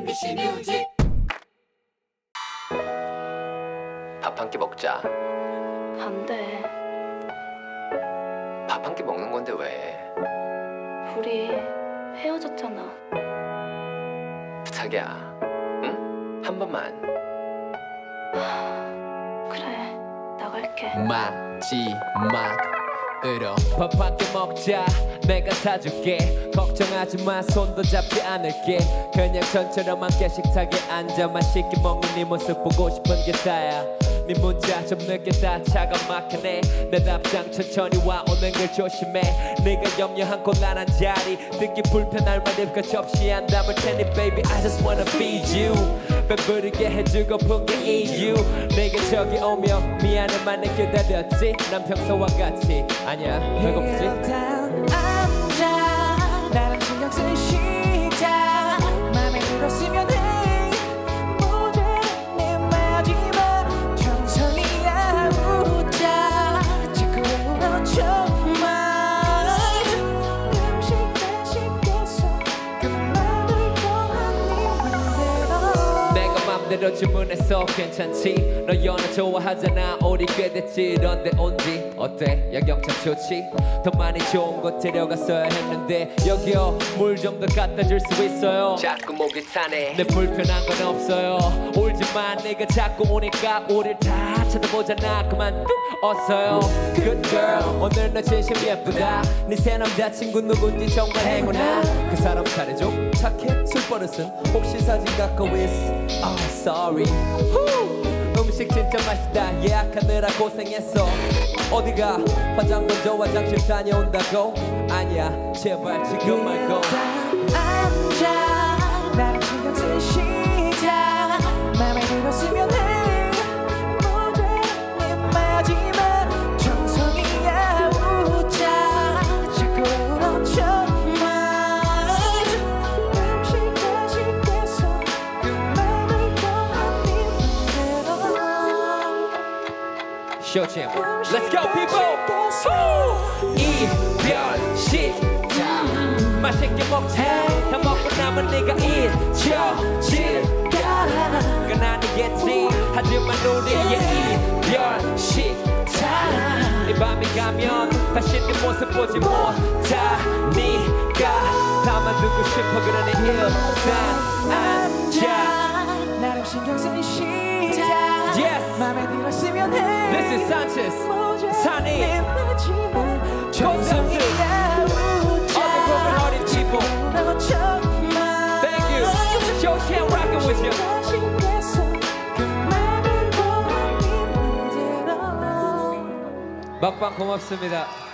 MBC 뮤직 밥 한 끼 먹자. 안 돼. 밥 한 끼 먹는 건데 왜? 우리 헤어졌잖아. 부탁이야. 응? 한 번만. 그래, 나갈게. 마지막 으로 밥한끼 먹자. 내가 사줄게. 걱정하지 마. 손도 잡지 않을게. 그냥 전처럼 함께 식탁에 앉아 맛있게 먹는 네 모습 보고 싶은 게 다야 네 문자 좀 늦게 다 차가 막히네. 내 답장 천천히 와 오는 걸 조심해. 네가 염려한 곤란한 자리. 듣기 불편할 말입까 접시 안 담을 테니 baby I just wanna feed you. 배부르게 해주고픈 게 이유 내게 저기 오면 미안해만 느껴다렸지. 난 평소와 같이. 아니야 배고프지? 나랑 신경 쓸시 맘대로 주문해서 괜찮지? 너 연애 좋아하잖아. 우리 꽤 됐지. 이런데 온지? 어때? 야경참 좋지? 더 많이 좋은 곳 데려갔어야 했는데 여기요. 물 좀 더 갖다 줄 수 있어요? 자꾸 목이 타네. 내 불편한 건 없어요. 울지만 내가 자꾸 오니까 우릴 다 쳐다보잖아. 그만 뚝 어서요. Good girl. 오늘 너 진심 예쁘다. 네 새 남자친구 누군지 정말 행운아. 그 사람 잘해줘? 착해? 술버릇은 혹시 사진 갖고 있어 sorry. 후. 음식 진짜 맛있다. 예약하느라 고생했어. 어디가? 화장 먼저 화장실 다녀온다고? 아니야. 제발 지금 말고. 앉아 쇼챔 Let's go people. 후! 이별 식다 맛있게 먹자. 다 먹고 남은 네가 잊혀질까? 그건 아니겠지. 하지만 우리의 이별 식다 이 밤이 가면 다시 네 모습 보지 못하니까. 담아두고 싶어 그러니 일단 앉아. 나름 신경 쓸 시다 Yes. 맘에 들었으면 해. This is Sanchez. 산이 웃자 어디 보면 어린 people Thank you. 쇼챔 rockin' with you. 맛있겠어 그 막방 고맙습니다.